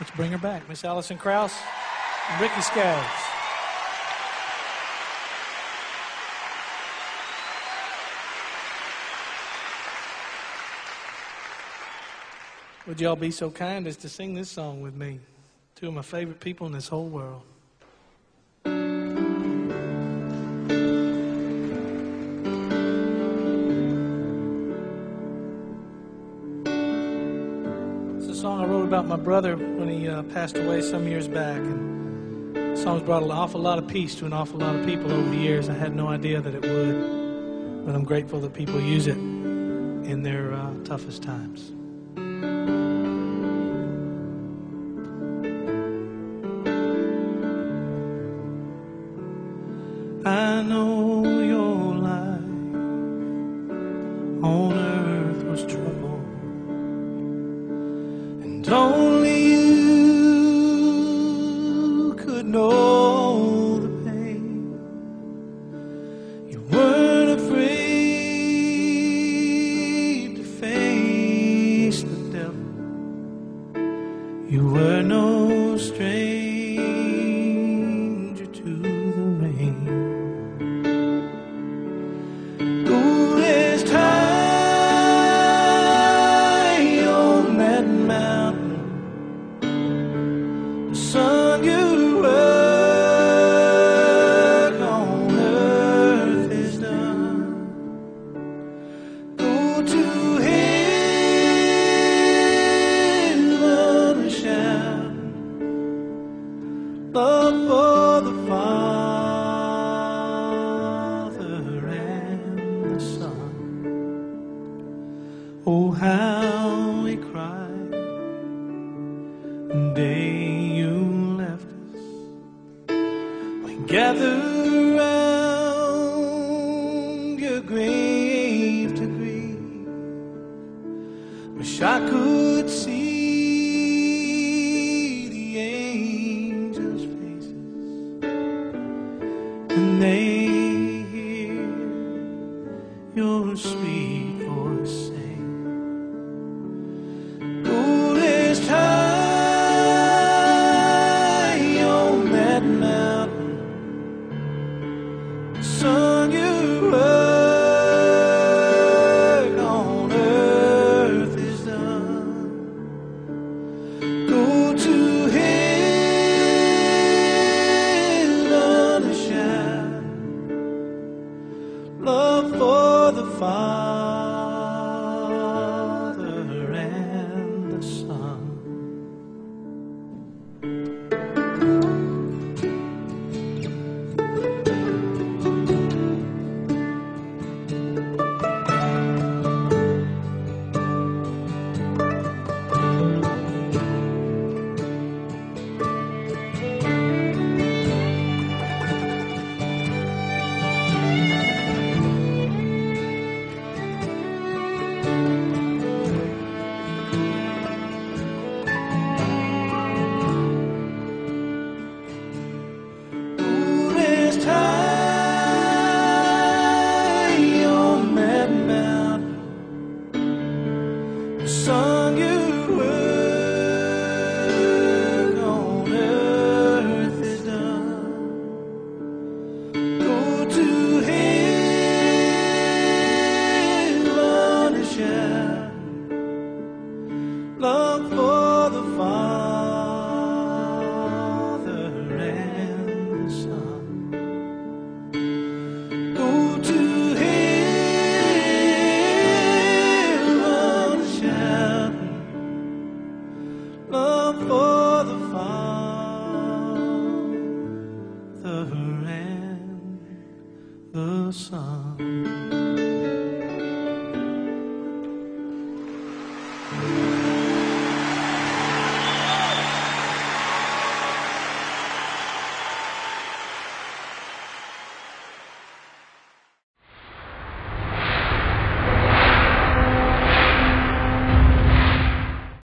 Let's bring her back. Miss Allison Krauss and Ricky Skaggs. Would y'all be so kind as to sing this song with me? Two of my favorite people in this whole world. Song I wrote about my brother when he uh, passed away some years back. And the song's brought an awful lot of peace to an awful lot of people over the years. I had no idea that it would, but I'm grateful that people use it in their uh, toughest times. I know and how we cried the day you left us. We gathered round your grave to grieve. Wish I could see the angels' faces when they hear your sweet sun you work on earth is done. Go to heaven and for the Father Son.